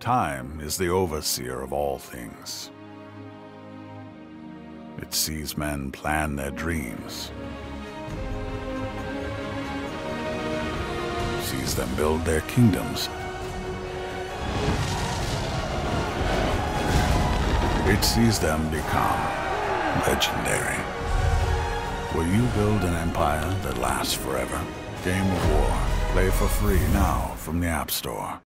Time is the overseer of all things. It sees men plan their dreams, sees them build their kingdoms. It sees them become legendary. Will you build an empire that lasts forever? Game of War. Play for free now from the App Store.